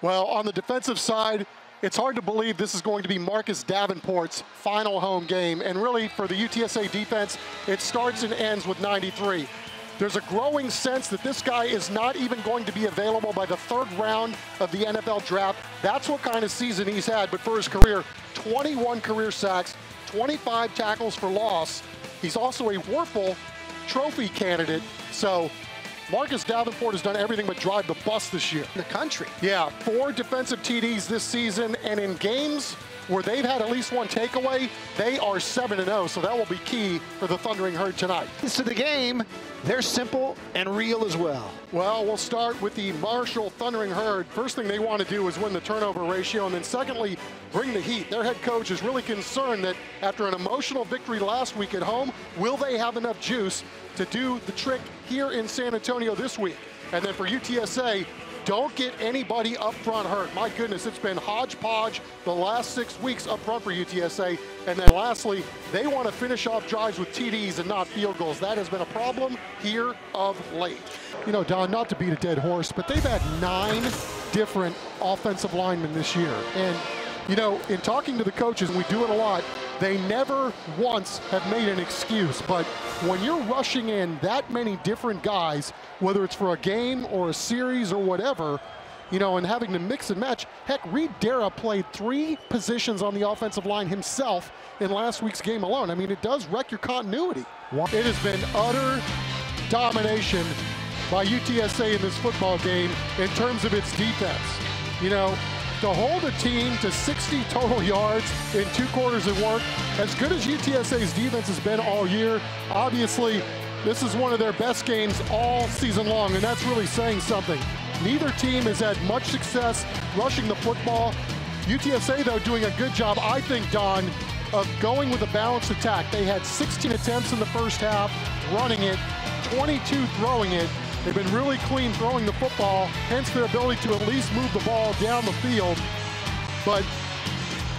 Well, on the defensive side, it's hard to believe this is going to be Marcus Davenport's final home game. And really, for the UTSA defense, it starts and ends with 93. There's a growing sense that this guy is not even going to be available by the third round of the NFL draft. That's what kind of season he's had. But for his career, 21 career sacks, 25 tackles for loss. He's also a Wuerffel Trophy candidate. So Marcus Davenport has done everything but drive the bus this year. In the country. Yeah, four defensive TDs this season, and in games where they've had at least one takeaway, they are 7-0, so that will be key for the Thundering Herd tonight. To the game, they're simple and real as well. Well, we'll start with the Marshall Thundering Herd. First thing they want to do is win the turnover ratio, and then secondly, bring the heat. Their head coach is really concerned that after an emotional victory last week at home, will they have enough juice to do the trick here in San Antonio this week? And then for UTSA, don't get anybody up front hurt. My goodness, it's been hodgepodge the last six weeks up front for UTSA. And then lastly, they want to finish off drives with TDs and not field goals. That has been a problem here of late. You know, Don, not to beat a dead horse, but they've had nine different offensive linemen this year. And, you know, in talking to the coaches, we do it a lot, they never once have made an excuse. But when you're rushing in that many different guys, whether it's for a game or a series or whatever, you know, and having to mix and match. Heck, Reed Darragh played three positions on the offensive line himself in last week's game alone. I mean, it does wreck your continuity. It has been utter domination by UTSA in this football game in terms of its defense. You know, to hold a team to 60 total yards in two quarters of work, as good as UTSA's defense has been all year, obviously this is one of their best games all season long, and that's really saying something. Neither team has had much success rushing the football. UTSA, though, doing a good job, I think, Don, of going with a balanced attack. They had 16 attempts in the first half, running it, 22 throwing it, They've been really clean throwing the football, hence their ability to at least move the ball down the field. But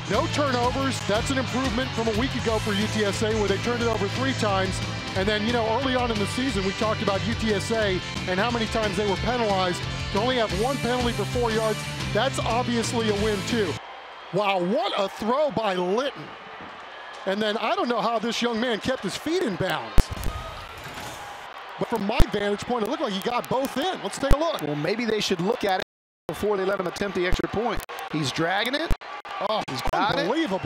no turnovers. That's an improvement from a week ago for UTSA where they turned it over three times. And then, you know, early on in the season, we talked about UTSA and how many times they were penalized. To only have one penalty for four yards, that's obviously a win, too. Wow, what a throw by Litton. And then I don't know how this young man kept his feet in bounds. But from my vantage point, it looked like he got both in. Let's take a look. Well, maybe they should look at it before they let him attempt the extra point. He's dragging it. Oh, he's unbelievable.